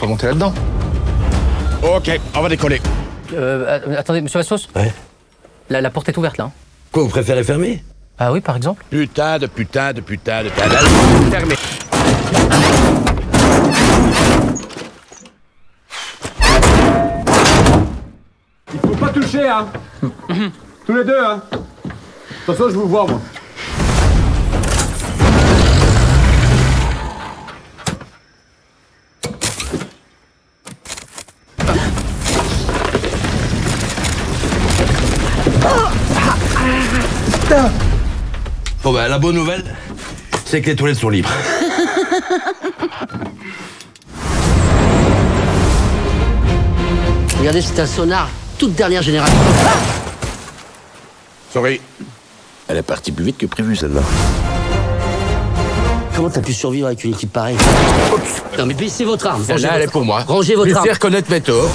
pas monter là-dedans. Ok, on va décoller. Euh, attendez, monsieur Vassos Ouais. la, la porte est ouverte là. hein. Quoi, vous préférez fermer? Ah oui, par exemple Putain de putain de putain de putain de... Fermé. Il faut pas toucher, hein Tous les deux, hein De toute façon, je vous vois, moi. Bon bah la bonne nouvelle, c'est que les toilettes sont libres. Regardez, c'est un sonar toute dernière génération. Sorry. Elle est partie plus vite que prévu, celle-là. Comment t'as pu survivre avec une équipe pareille Non mais baissez votre arme. Celle-là, elle est pour moi. Rangez votre Lui arme. faire connaître mes torts.